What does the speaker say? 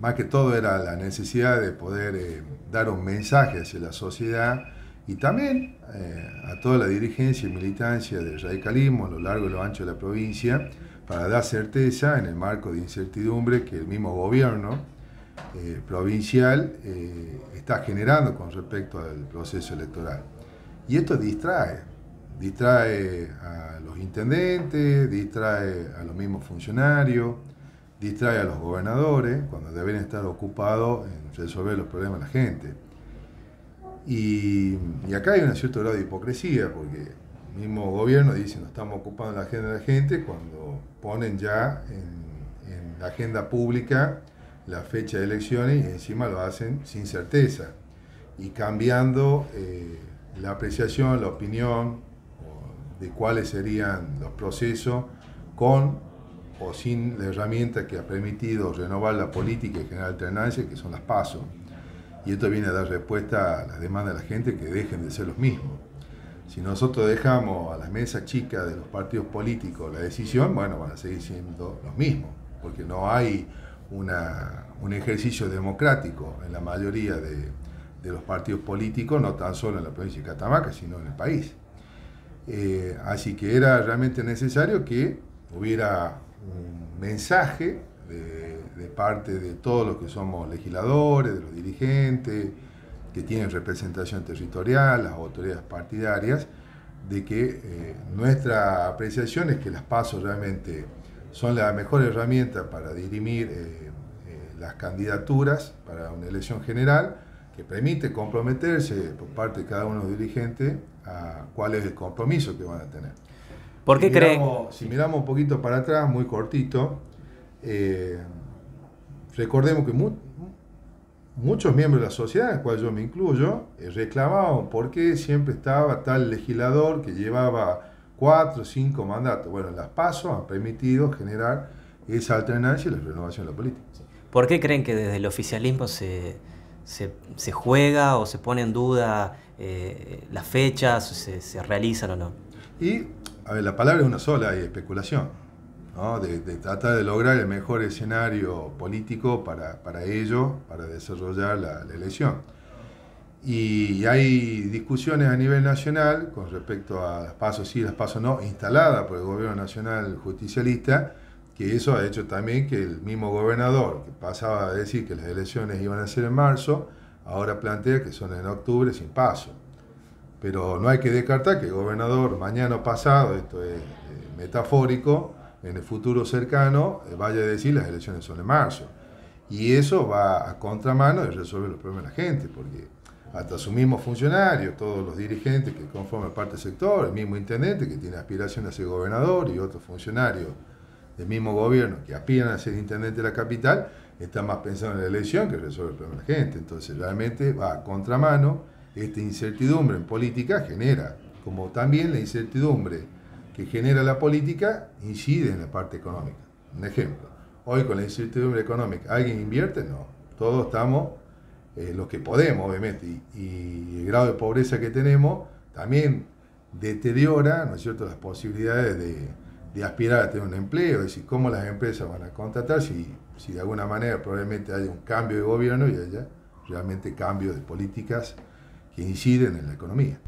más que todo era la necesidad de poder eh, dar un mensaje hacia la sociedad y también eh, a toda la dirigencia y militancia del radicalismo a lo largo y lo ancho de la provincia para dar certeza en el marco de incertidumbre que el mismo gobierno eh, provincial está generando con respecto al proceso electoral. Y esto distrae, distrae a los intendentes, distrae a los mismos funcionarios, distrae a los gobernadores cuando deben estar ocupados en resolver los problemas de la gente. Y, acá hay un cierto grado de hipocresía, porque el mismo gobierno dice no estamos ocupando la agenda de la gente cuando ponen ya en, la agenda pública la fecha de elecciones y encima lo hacen sin certeza y cambiando eh, la apreciación, la opinión de cuáles serían los procesos con o sin la herramienta que ha permitido renovar la política y generar alternancia, que son las pasos. Y esto viene a dar respuesta a las demandas de la gente que dejen de ser los mismos. Si nosotros dejamos a la mesa chica de los partidos políticos la decisión, bueno, van a seguir siendo los mismos, porque no hay un ejercicio democrático en la mayoría de, los partidos políticos, no tan solo en la provincia de Catamarca, sino en el país. Eh, así que era realmente necesario que hubiera un mensaje de, parte de todos los que somos legisladores, de los dirigentes, que tienen representación territorial, las autoridades partidarias, de que eh, nuestra apreciación es que las pasos realmente son la mejor herramienta para dirimir eh, eh, las candidaturas para una elección general, que permite comprometerse por parte de cada uno de los dirigentes a cuál es el compromiso que van a tener. ¿Por qué creen? Si miramos un poquito para atrás, muy cortito, eh, recordemos que muchos miembros de la sociedad, en el cual yo me incluyo, eh, reclamaban por qué siempre estaba tal legislador que llevaba cuatro o cinco mandatos. Bueno, las pasos han permitido generar esa alternancia y la renovación de la política. ¿Por qué creen que desde el oficialismo se, se, juega o se pone en duda eh, las fechas, se, se realizan o no? Y a ver, la palabra es una sola, hay especulación, de, tratar de lograr el mejor escenario político para, para ello, para desarrollar la, elección. Y hay discusiones a nivel nacional con respecto a las pasos sí, las pasos no, instaladas por el gobierno nacional justicialista, que eso ha hecho también que el mismo gobernador, que pasaba a decir que las elecciones iban a ser en marzo, ahora plantea que son en octubre sin paso. Pero no hay que descartar que el gobernador mañana o pasado, esto es eh, metafórico, en el futuro cercano eh, vaya a decir las elecciones son en marzo. Y eso va a contramano de resolver los problemas de la gente, porque hasta sus mismos funcionarios, todos los dirigentes que conforman parte del sector, el mismo intendente que tiene aspiración a ser gobernador y otros funcionarios del mismo gobierno que aspiran a ser intendente de la capital, están más pensando en la elección que resolver el problema de la gente. Entonces realmente va a contramano esta incertidumbre en política genera, como también la incertidumbre que genera la política incide en la parte económica. Un ejemplo, hoy con la incertidumbre económica, ¿alguien invierte? No, todos estamos eh, los que podemos, obviamente, y, el grado de pobreza que tenemos también deteriora, ¿no es cierto?, las posibilidades de, aspirar a tener un empleo, es decir, cómo las empresas van a contratar si, si de alguna manera probablemente haya un cambio de gobierno y haya realmente cambio de políticas inciden en la economía.